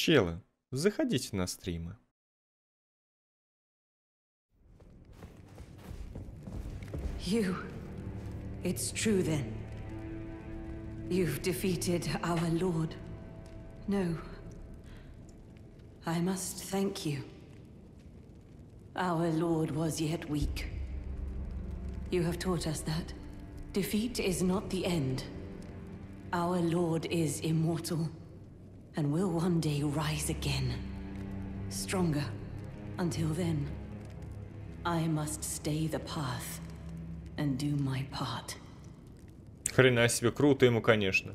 Челы, заходите на стримы. You. It's true then. You've defeated our lord. No. I must thank you. Our lord was yet weak. You have taught us that. Defeat is not the end. Our lord is immortal. And will one day rise again. Stronger. Until then, I must stay the path and do my part. Хрена себе, круто ему, конечно.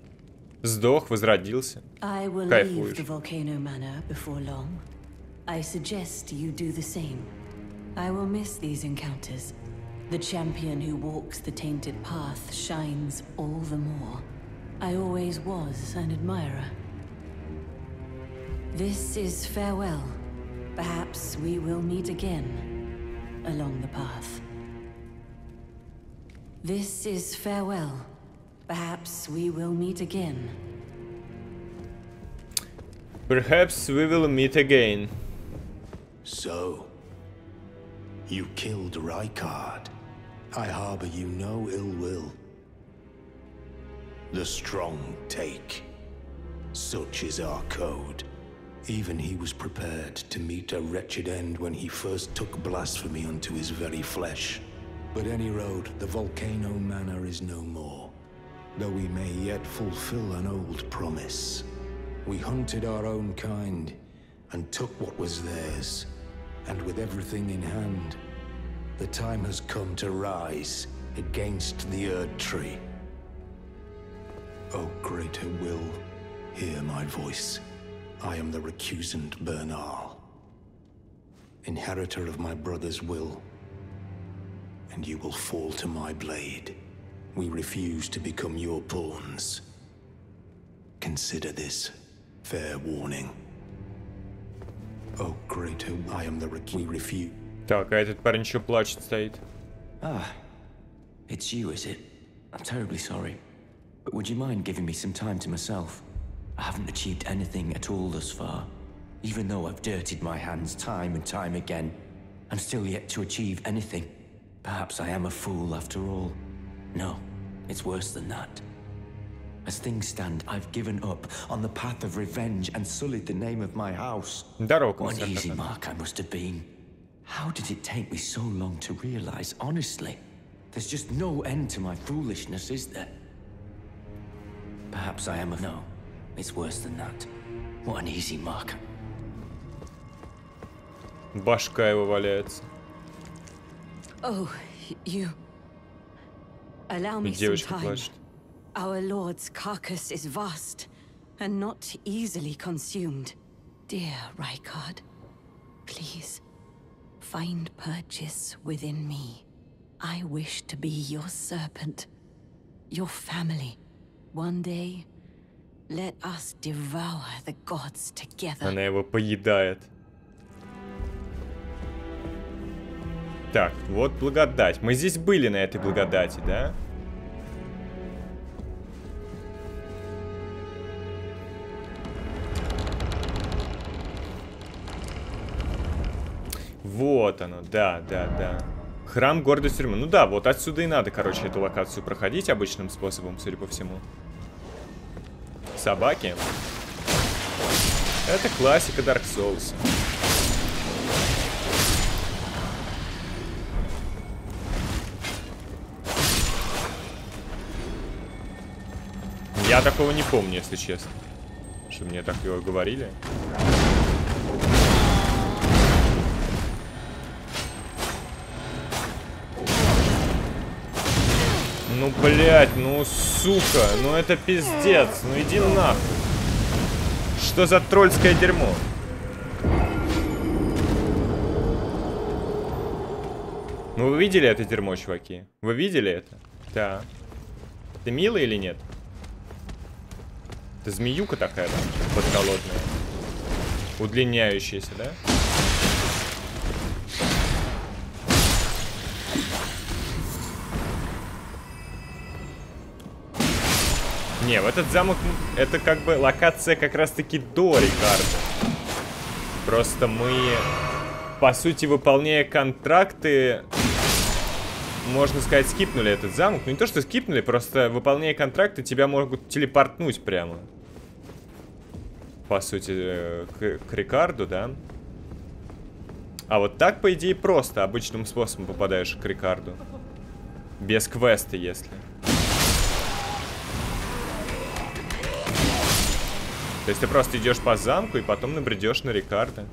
Сдох, возродился. I will leave Кайфуешь. the volcano manor before long. I suggest you do the same. I will miss these encounters. The champion who walks the tainted path shines all the more. I always was an admirer. This is farewell. Perhaps we will meet again along the path. This is farewell. Perhaps we will meet again Perhaps we will meet again. So, you killed Rykard. I harbor you no ill will. The strong take. Such is our code. Even he was prepared to meet a wretched end when he first took blasphemy unto his very flesh. But any road, the volcano manor is no more. Though we may yet fulfill an old promise. We hunted our own kind and took what was theirs. And with everything in hand, the time has come to rise against the Erd Tree. O greater will, hear my voice. I am the recusant Bernal, inheritor of my brother's will, and you will fall to my blade. We refuse to become your pawns. Consider this fair warning. O greater, I am the rec- we refuse. Так, а этот парень еще плачет стоит. Ah, it's you, is it? I'm terribly sorry. But would you mind giving me some time to myself? I haven't achieved anything at all thus far. Even though I've dirtied my hands time and time again, I'm still yet to achieve anything. Perhaps I am a fool after all. No, it's worse than that. As things stand, I've given up on the path of revenge and sullied the name of my house. One easy mark I must have been. How did it take me so long to realize, honestly? There's just no end to my foolishness, is there? Perhaps I am a... No. it's worse than that. What an easy mark. Башка его валяется. Oh, y- you. Allow me И some девочка time. плачет. Our lord's carcass is vast and not easily consumed. Dear Rykard, please find purchase within me. I wish to be your serpent, your family. One day, Она его поедает. Так, вот благодать. Мы здесь были на этой благодати, да? Вот оно, да, да, да. Храм гордости тюрьмы. Ну да, вот отсюда и надо, короче, эту локацию проходить обычным способом, судя по всему. Собаки. Это классика Dark Souls. Я такого не помню, если честно. Что мне так его говорили. Ну, блядь, ну, сука, ну это пиздец, ну иди нахуй. Что за тролльское дерьмо? Ну вы видели это дерьмо, чуваки? Вы видели это? Да. Ты милый или нет? Это змеюка такая там, подколодная. Удлиняющаяся, да? Не, в этот замок, это как бы локация как раз-таки до Рикардо. Просто мы, по сути, выполняя контракты, можно сказать, скипнули этот замок. Ну не то, что скипнули, просто выполняя контракты, тебя могут телепортнуть прямо. По сути, э, к, к Рикарду, да? А вот так, по идее, просто обычным способом попадаешь к Рикарду. Без квеста, если. То есть ты просто идешь по замку и потом набредешь на Рикардо.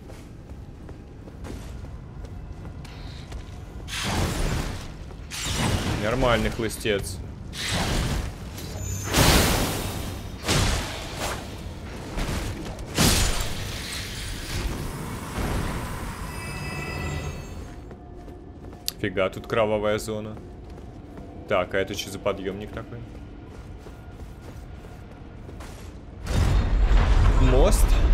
Нормальный хлыстец. Фига, тут кровавая зона. Так, а это что за подъемник такой? mostra.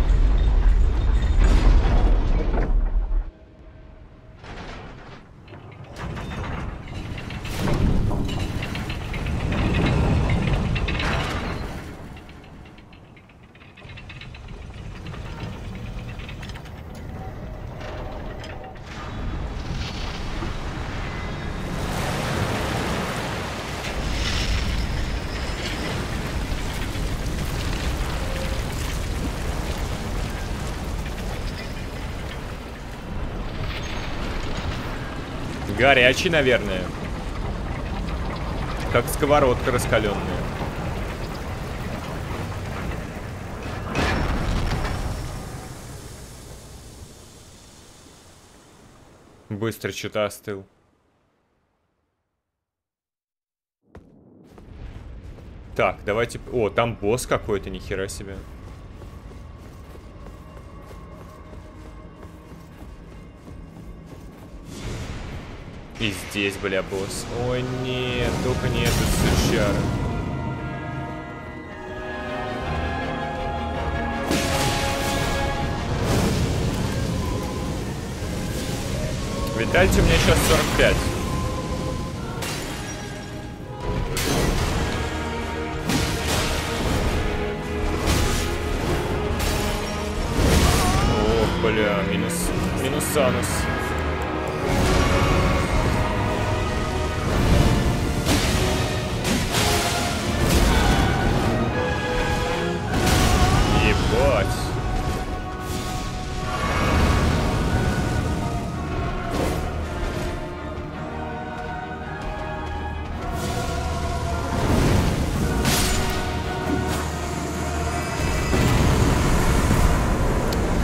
Горячий, наверное. Как сковородка раскаленная. Быстро что-то остыл. Так, давайте... О, там босс какой-то, нихера себе. И здесь, бля, босс. Ой, нет, только не этот сучара. Витальте, у меня сейчас 45. Ох, бля, минус, минус санус.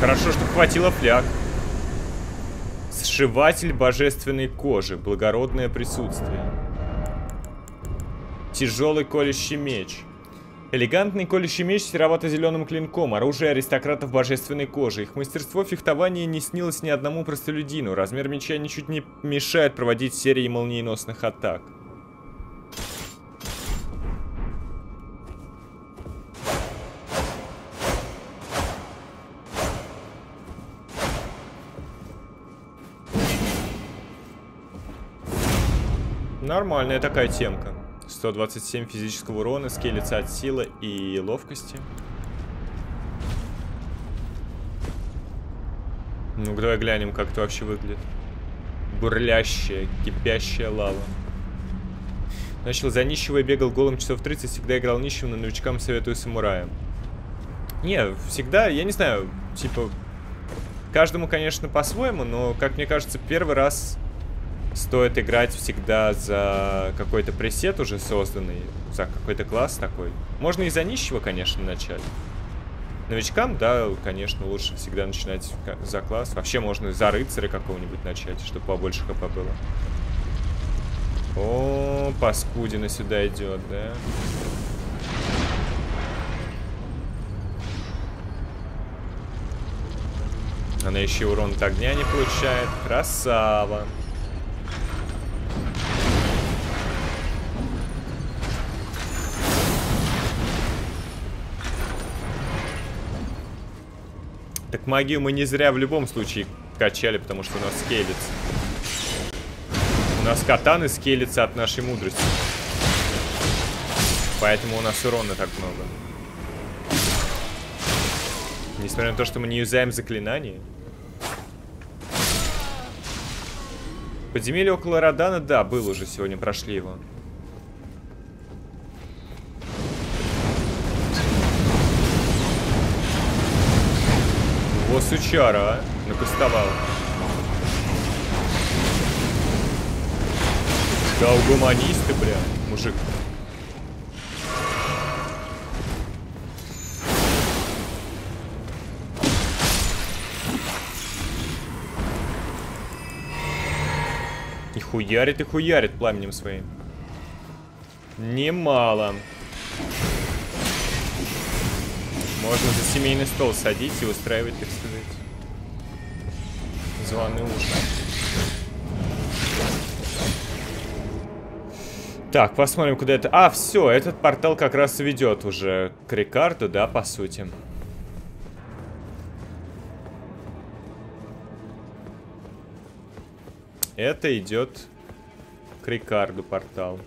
Хорошо, что хватило фляг. Сшиватель божественной кожи. Благородное присутствие. Тяжелый колющий меч. Элегантный колющий меч с серовато-зеленым клинком, оружие аристократов божественной кожи. Их мастерство фехтования не снилось ни одному простолюдину. Размер меча ничуть не мешает проводить серии молниеносных атак. Нормальная такая темка. 127 физического урона, скелется от силы и ловкости. ну давай глянем, как это вообще выглядит. Бурлящая, кипящая лава. Начал за нищего и бегал голым часов 30, всегда играл нищим, но новичкам советую самураям. Не, всегда, я не знаю, типа, каждому, конечно, по-своему, но, как мне кажется, первый раз стоит играть всегда за какой-то пресет уже созданный, за какой-то класс такой. Можно и за нищего, конечно, начать. Новичкам, да, конечно, лучше всегда начинать за класс. Вообще можно за рыцаря какого-нибудь начать, чтобы побольше хп было. О, паскудина сюда идет, да? Она еще урон от огня не получает. Красава. Так магию мы не зря в любом случае качали, потому что у нас скелется. У нас катаны скелится от нашей мудрости. Поэтому у нас урона так много. Несмотря на то, что мы не юзаем заклинания. Подземелье около Родана, да, был уже сегодня, прошли его. Во сучара, а? Накустовал. Да, угомонисты, бля, мужик. И хуярит, и хуярит пламенем своим. Немало. Можно за семейный стол садить и устраивать, так сказать, званый ужин. Так, посмотрим, куда это... А, все, этот портал как раз ведет уже к Рикарду, да, по сути. Это идет к Рикарду портал.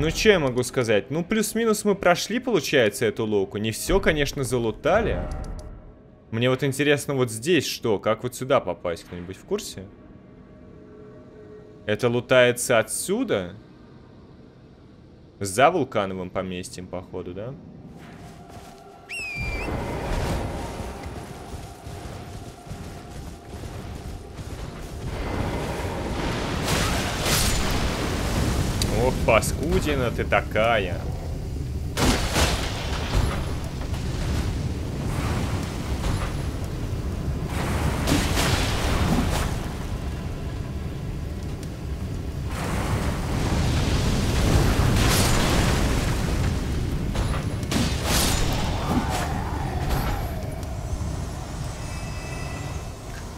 Ну, что я могу сказать? Ну, плюс-минус мы прошли, получается, эту локу. Не все, конечно, залутали. Мне вот интересно, вот здесь что? Как вот сюда попасть? Кто-нибудь в курсе? Это лутается отсюда? За вулкановым поместьем, походу, да? Ох, паскудина ты такая.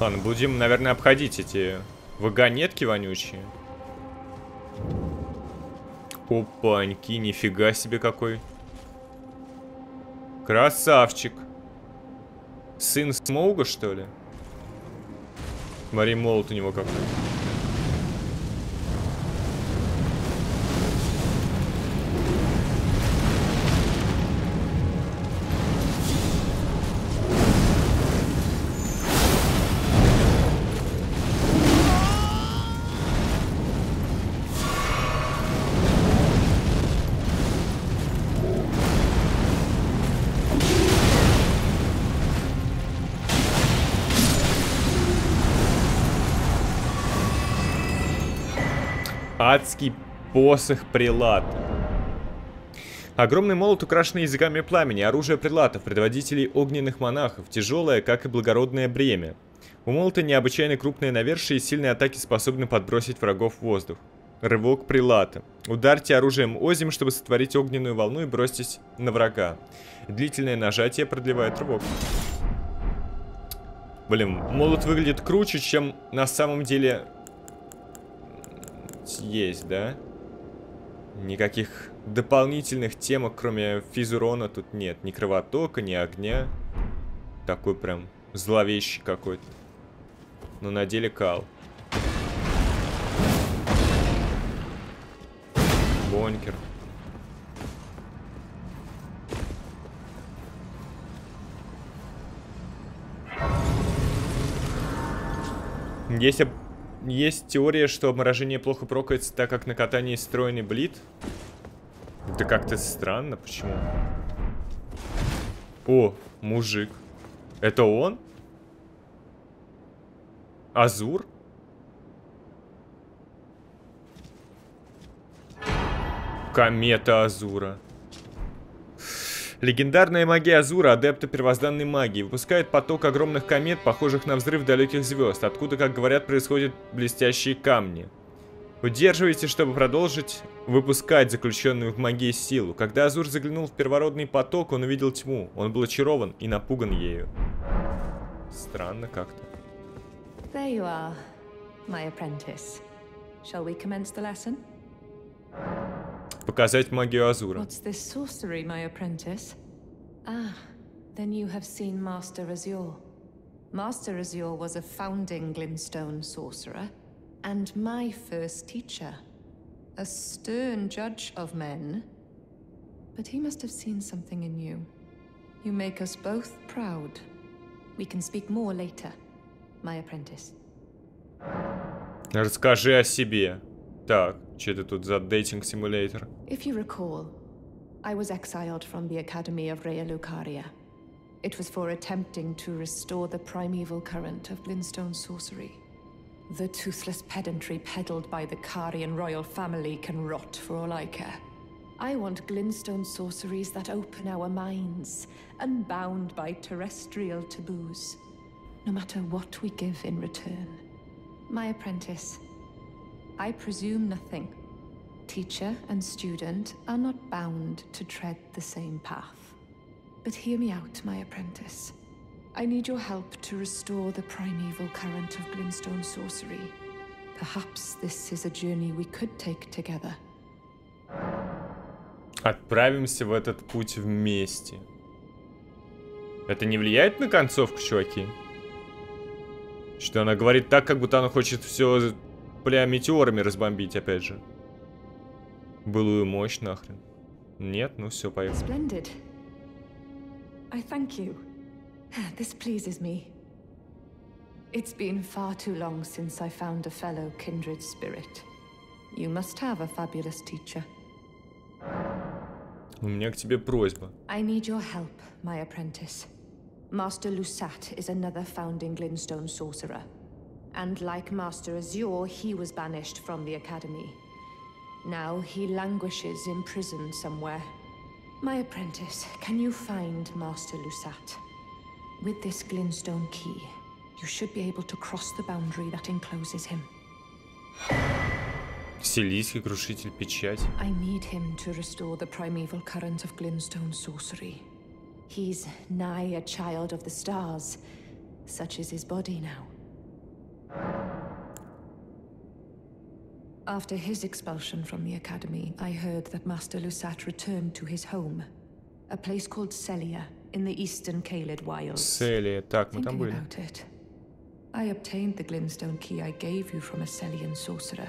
Ладно, будем, наверное, обходить эти вагонетки вонючие. Опаньки, нифига себе какой. Красавчик. Сын Смоуга, что ли? Смотри, молот у него какой. Адский посох прилата. Огромный молот, украшенный языками пламени, оружие прилатов, предводителей огненных монахов, тяжелое, как и благородное бремя. У молота необычайно крупные навершие и сильные атаки способны подбросить врагов в воздух. Рывок прилата. Ударьте оружием озим, чтобы сотворить огненную волну и бросьтесь на врага. Длительное нажатие продлевает рывок. Блин, молот выглядит круче, чем на самом деле есть, да? Никаких дополнительных темок, кроме физурона, тут нет. Ни кровотока, ни огня. Такой прям зловещий какой-то. Но на деле кал. Бонкер. Если есть теория, что обморожение плохо прокается, так как на катании встроенный блит. Это как-то странно, почему? О, мужик. Это он? Азур? Комета Азура. Легендарная магия Азура, адепта первозданной магии, выпускает поток огромных комет, похожих на взрыв далеких звезд, откуда, как говорят, происходят блестящие камни. Удерживайте, чтобы продолжить выпускать заключенную в магии силу. Когда Азур заглянул в первородный поток, он увидел тьму. Он был очарован и напуган ею. Странно как-то. There you are, my apprentice. Shall we commence the lesson? Показать магию Азура. What's this sorcery, my apprentice? Ah, then you have seen Master Azure. Master Azure was a founding Glimstone sorcerer, and my first teacher. A stern judge of men, but he must have seen something in you. You make us both proud. We can speak more later, my apprentice. Расскажи о себе. Так, что это тут за дейтинг-симулятор? If you recall, I was exiled from the Academy of Rea Lucaria. It was for attempting to restore the primeval current of Glintstone sorcery. The toothless pedantry peddled by the Karian royal family can rot for all I care. I want Glintstone sorceries that open our minds, unbound by terrestrial taboos, no matter what we give in return. My apprentice, I presume nothing. Teacher and student are not bound to tread the same path. But hear me out, my apprentice. I need your help to restore the primeval current of Glintstone sorcery. Perhaps this is a journey we could take together. Отправимся в этот путь вместе. Это не влияет на концовку, чуваки? Что она говорит так, как будто она хочет все, бля, метеорами разбомбить, опять же. Былую мощь нахрен. Нет? Ну все, поехали. Splendid. I thank you. This pleases me. It's been far too long since I found a fellow kindred spirit. You must have a fabulous teacher. У меня к тебе просьба. I need your help, my apprentice. Master Lusat is another founding Glintstone sorcerer. And like Master Azure, he was banished from the Academy. Now he languishes in prison somewhere. My apprentice, can you find Master Lusat? With this Glintstone key, you should be able to cross the boundary that encloses him. Силийский крушитель печать. I need him to restore the primeval current of Glintstone sorcery. He's nigh a child of the stars. Such is his body now. After his expulsion from the Academy, I heard that Master Lusat returned to his home. A place called Celia, in the eastern Kaled Wilds. Цели. Так, мы там Thinking были. about it, I obtained the Glintstone key I gave you from a Celian sorcerer.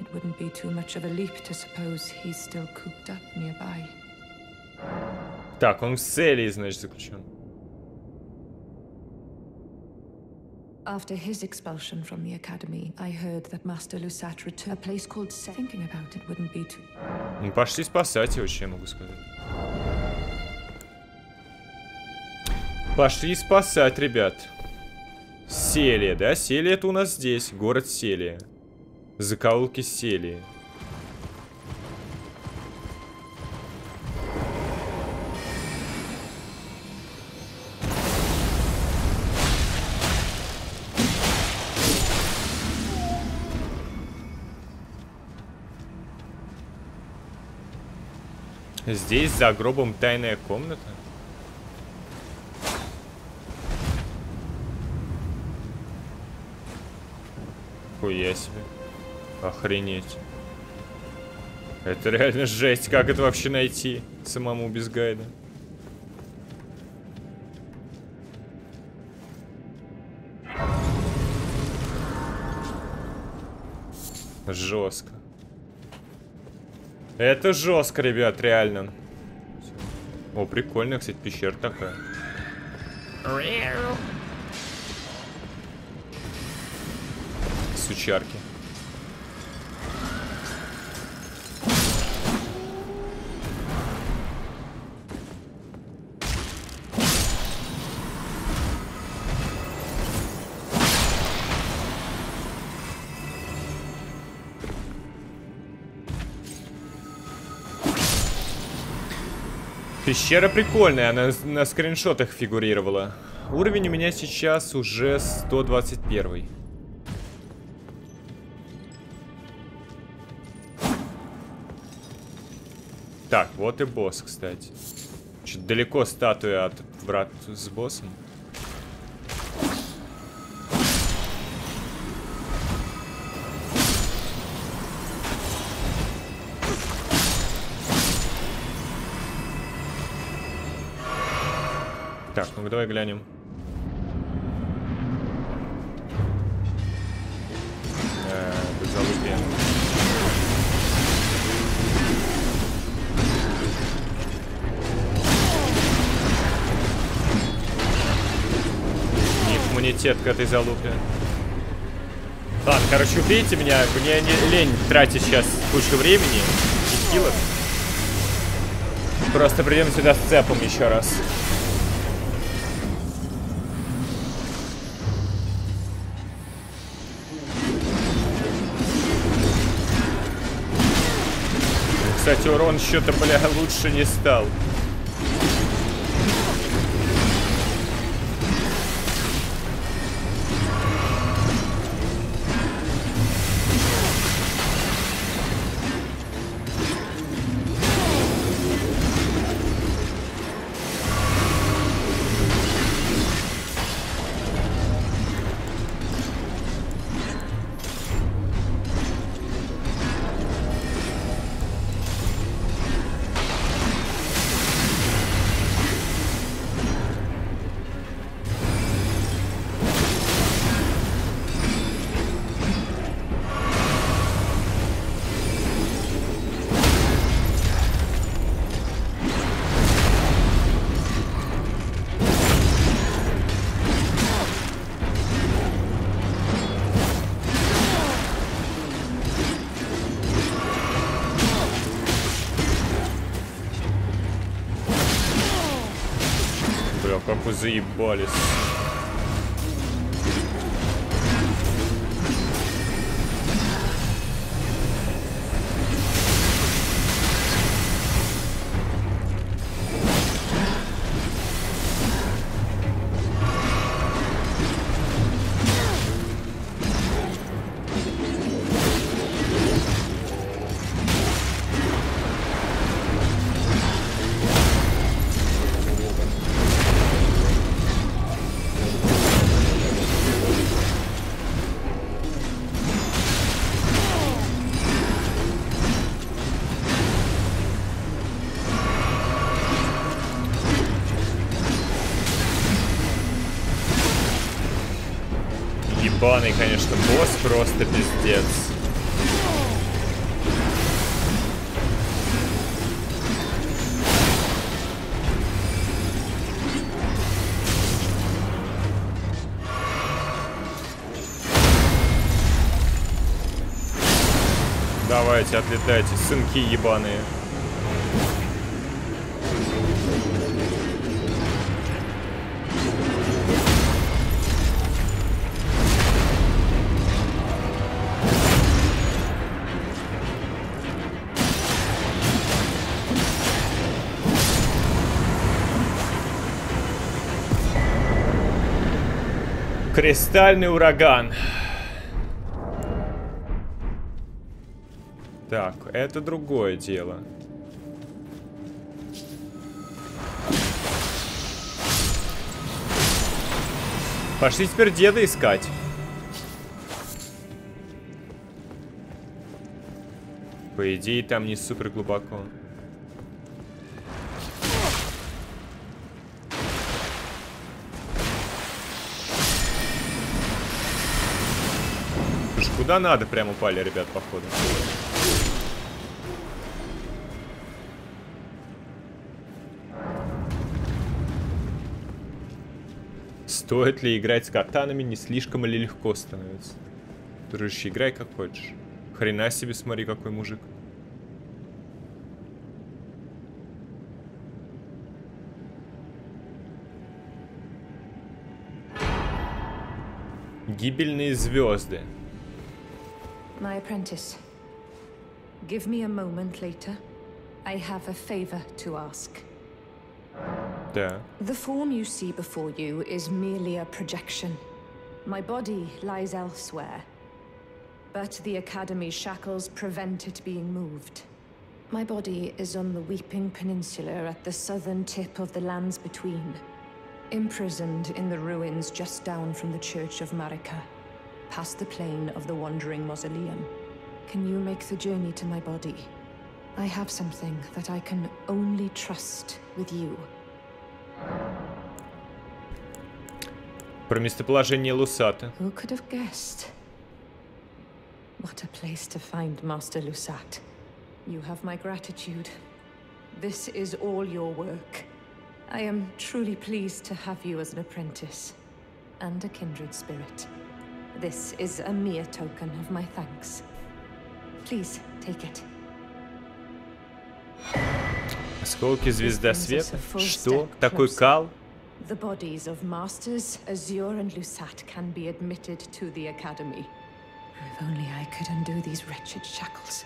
It wouldn't be too much of a leap to suppose he's still cooped up nearby. Так, он в Селии, значит, заключен. After his expulsion from the academy, I heard that Master Lusat returned a place called Se- Thinking about it wouldn't be too. Ну, пошли спасать его, я могу сказать. Пошли спасать, ребят. Селия, да? Селия это у нас здесь. Город Селия. Закоулки Селии. Здесь за гробом тайная комната. Хуя себе. Охренеть. Это реально жесть. Как это вообще найти? Самому без гайда. Жестко. Это жестко, ребят, реально. О, прикольная, кстати, пещера такая. Сучарки. Пещера прикольная, она на скриншотах фигурировала. Уровень у меня сейчас уже 121. Так, вот и босс, кстати. Чуть далеко статуя от брат с боссом. замок, давай глянем. Э, залупе. иммунитет к этой залупе. Ладно, короче, убейте меня. Мне не лень тратить сейчас кучу времени и хилок. Просто придем сюда с цепом еще раз. Кстати, урон что-то, бля, лучше не стал. Бля, как вы заебались. Давайте, отлетайте, сынки ебаные. Кристальный ураган. Так, это другое дело. Пошли теперь деда искать. По идее, там не супер глубоко. Слушай, куда надо прям упали, ребят, походу. Стоит ли играть с катанами, не слишком ли легко становится? Дружище, играй как хочешь. Хрена себе, смотри, какой мужик. Гибельные звезды. My apprentice. Give me a moment later. I have a favor to ask. The form you see before you is merely a projection. My body lies elsewhere. But the Academy's shackles prevent it being moved. My body is on the Weeping Peninsula at the southern tip of the lands between. Imprisoned in the ruins just down from the Church of Marika, past the plain of the Wandering Mausoleum. Can you make the journey to my body? I have something that I can only trust with you. Про местоположение Лусата. Who could have guessed? What a place to find Master Lusat. You have my gratitude. This is all your work. I am truly pleased to have you as an apprentice. and a kindred spirit. This is a mere token of my thanks. Please take it. Осколки звезда света? Что? Такой кал? The bodies of Masters, Azure, and Lusat can be admitted to the Academy. If only I could undo these wretched shackles.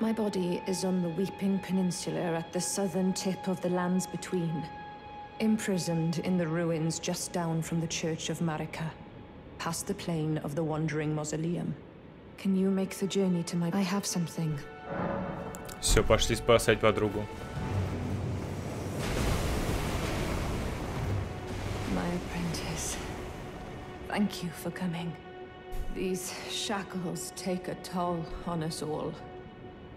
My body is on the Weeping Peninsula at the southern tip of the lands between. Imprisoned in the ruins just down from the Church of Marika, past the plain of the Wandering Mausoleum. Can you make the journey to my... I have something. Все, пошли спасать подругу. My apprentice. Thank you for coming. These shackles take a toll on us all.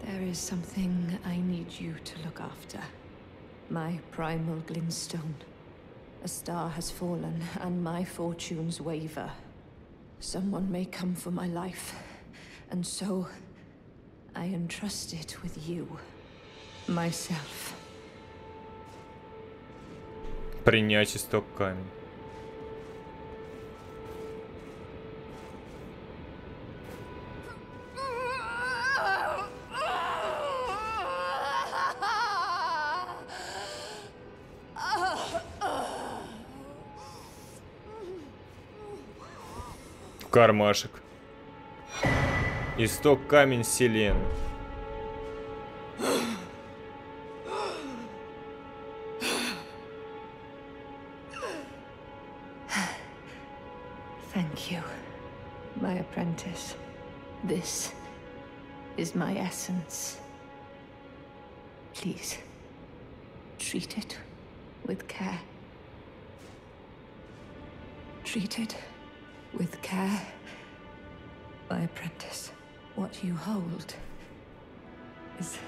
There is something I need you to look after. My primal glintstone. A star has fallen, and my fortunes waver. Someone may come for my life, and so I entrust it with you. Myself. Принять исток камень. Кармашек. Исток камень селен. Thank you, my apprentice. This is my essence. Please, treat it with care. Treat it with care, my apprentice. What you hold is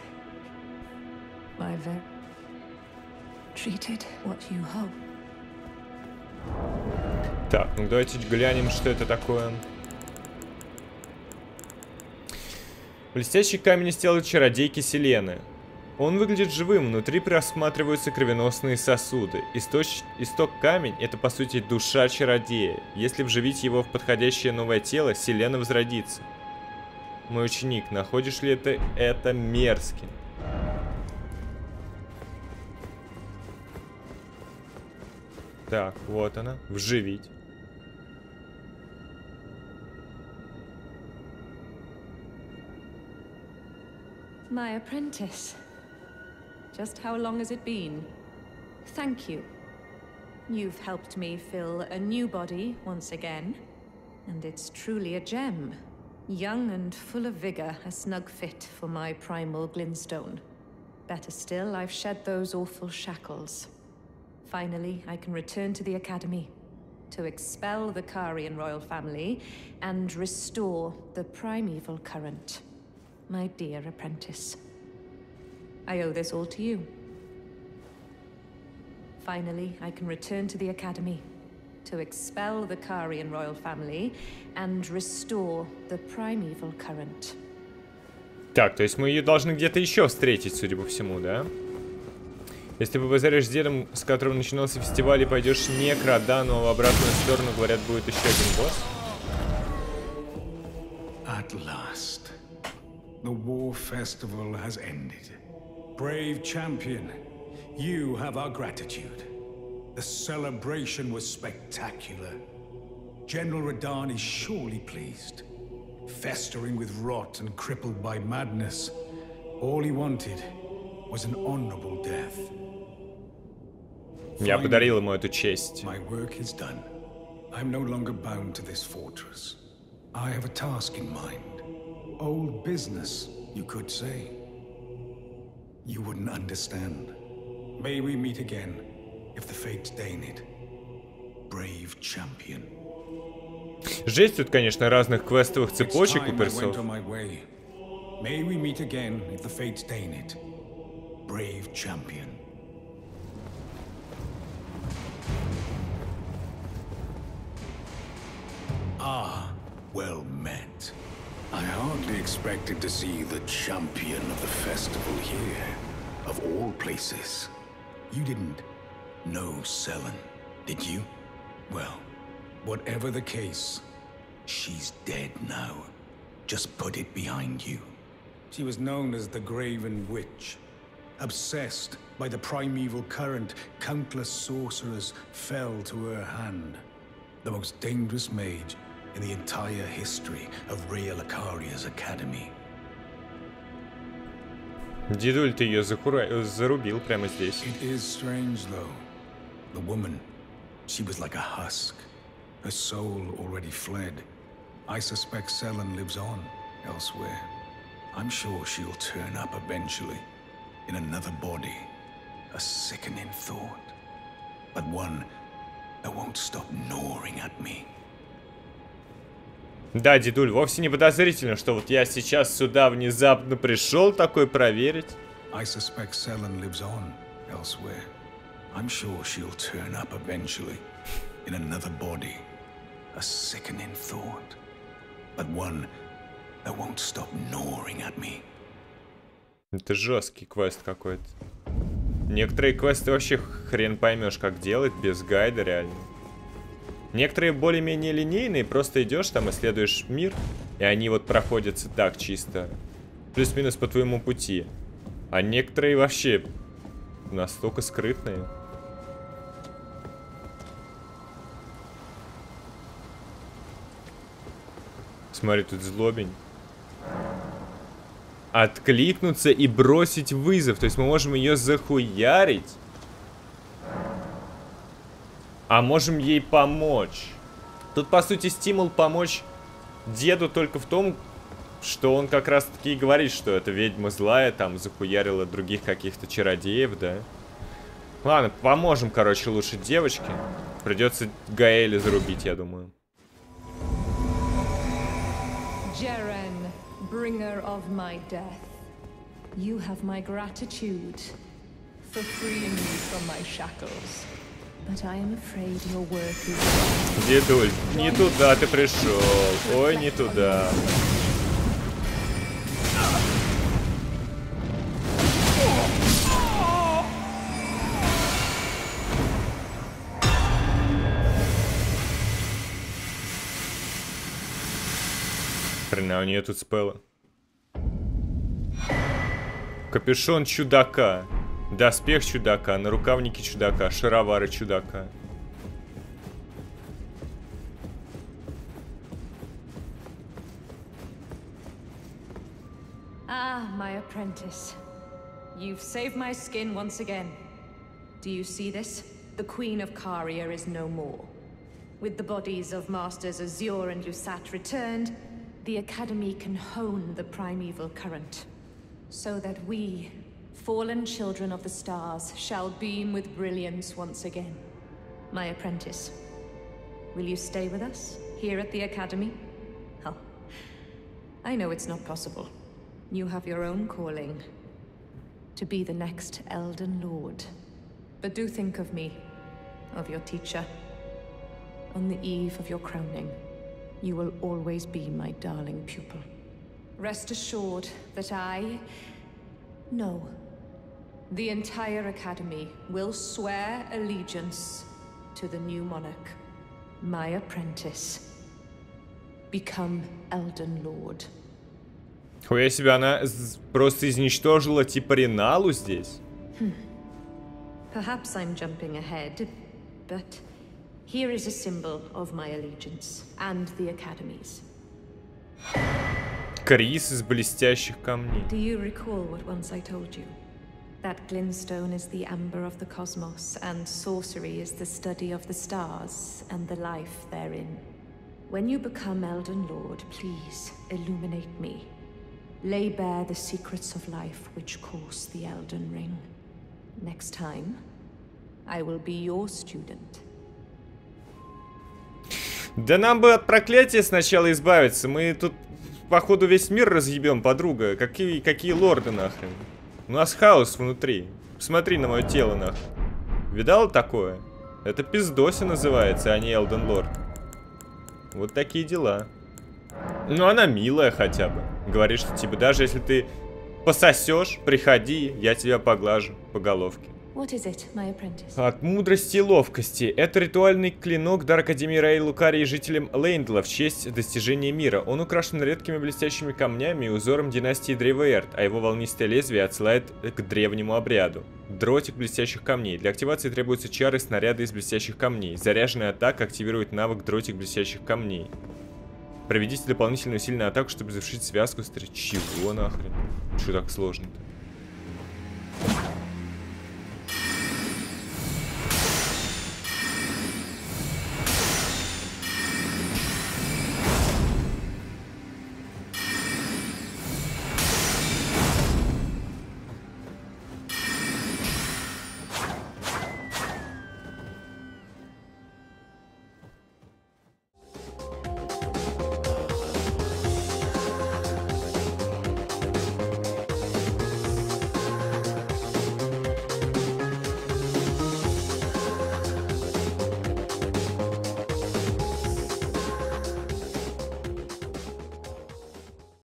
my very. Treat it what you hold. Так, ну давайте глянем, что это такое. Блестящий камень из тела чародейки Селены. Он выглядит живым, внутри просматриваются кровеносные сосуды. Источ... Исток камень — это, по сути, душа чародея. Если вживить его в подходящее новое тело, Селена возродится. Мой ученик, находишь ли это это мерзким? Так, вот она. Вживить. My apprentice. Just how long has it been? Thank you. You've helped me fill a new body once again. And it's truly a gem. Young and full of vigor, a snug fit for my primal glintstone. Better still, I've shed those awful shackles. Finally, I can return to the Academy. To expel the Karian royal family and restore the primeval current. My dear apprentice. I owe this all to you. Finally, I can return to the Academy. To expel the Karian royal family and restore the primeval current. Так, то есть мы ее должны где-то еще встретить, судя по всему, да? Если ты побазаришь с дедом, с которым начинался фестиваль, и пойдешь не к Родану, а в обратную сторону, говорят, будет еще один босс. At last, the war festival has ended. Brave champion, you have our gratitude. The celebration was spectacular. General Radan is surely pleased. Festering with rot and crippled by madness, all he wanted was an honorable death. Я подарил ему эту честь. My work is done. I'm no longer bound to this fortress. I have a task in mind. Old business, you could say. You wouldn't understand. May we meet again, if the fates deign it. Brave champion. Жесть тут, конечно, разных квестовых It's цепочек у time I went персов. on my way. May we meet again, if the fates deign it. Brave champion. Ah, well met. I hardly expected to see the champion of the festival here, of all places. You didn't know Selen, did you? Well, whatever the case, she's dead now. Just put it behind you. She was known as the Graven Witch. Obsessed by the primeval current, countless sorcerers fell to her hand. The most dangerous mage in the entire history of Rhea Lacaria's academy. Дедуль, ты ее закура... зарубил прямо здесь. It is strange, though. The woman, she was like a husk. Her soul already fled. I suspect Selen lives on elsewhere. I'm sure she'll turn up eventually, in another body. A sickening thought, but one that won't stop gnawing at me. Да, дедуль, вовсе не подозрительно, что вот я сейчас сюда внезапно пришел такой проверить. I suspect Selen lives on elsewhere. I'm sure she'll turn up eventually, in another body. A sickening thought, but one that won't stop gnawing at me. Это жесткий квест какой-то. Некоторые квесты вообще хрен поймешь, как делать, без гайда реально. Некоторые более-менее линейные, просто идешь там, исследуешь мир, и они вот проходятся так чисто. Плюс-минус по твоему пути. А некоторые вообще настолько скрытные. Смотри, тут злобень. Откликнуться и бросить вызов. То есть мы можем ее захуярить. А можем ей помочь. Тут, по сути, стимул помочь деду только в том, что он как раз-таки и говорит, что эта ведьма злая, там, захуярила других каких-то чародеев, да. Ладно, поможем, короче, лучше девочке. Придется Гаэля зарубить, я думаю. Bringer of my death, you have my gratitude for freeing me from my shackles. But I am afraid your work is... Дедуль, не туда ты пришел. Ой, не туда. Хрена у нее тут спела. Капюшон чудака. Доспех чудака, нарукавники чудака, шаровары чудака. Ah, my apprentice. You've saved my skin once again. Do you see this? The Queen of Caria is no more. With the bodies of Masters Azure and Lusat returned, the Academy can hone the primeval current. So that we, fallen children of the stars, shall beam with brilliance once again. My apprentice, will you stay with us, here at the Academy? Oh, I know it's not possible. You have your own calling. To be the next Elden Lord. But do think of me, of your teacher. On the eve of your crowning, you will always be my darling pupil. Rest assured that I... No. The entire Academy will swear allegiance to the new monarch. My apprentice. Become Elden Lord. Хуя себе, она просто изничтожила типа Реналу здесь. Perhaps I'm jumping ahead, but here is a symbol of my allegiance and the Academy's. Крис из блестящих камней. Do you recall what once I told you? That glintstone is the amber of the cosmos, and sorcery is the study of the stars and the life therein. When you become Elden Lord, please illuminate me. Lay bare the secrets of life which course the Elden Ring. Next time, I will be your student. Да нам бы от проклятия сначала избавиться. Мы тут, походу, весь мир разъебем, подруга. Какие, какие лорды нахрен? У нас хаос внутри. Посмотри на мое тело нахрен. Видал такое? Это пиздоси называется, а не Элден Лорд. Вот такие дела. Ну, она милая хотя бы. Говорит, что типа даже если ты пососешь, приходи, я тебя поглажу по головке. От мудрости и ловкости. Это ритуальный клинок дар Академии Рай Лукарии жителям Лейндла в честь достижения мира. Он украшен редкими блестящими камнями и узором династии Дрейвоэрт, а его волнистое лезвие отсылает к древнему обряду. Дротик блестящих камней. Для активации требуются чары снаряды из блестящих камней. Заряженная атака активирует навык дротик блестящих камней. Проведите дополнительную сильную атаку, чтобы завершить связку с... Чего нахрен? Что так сложно-то?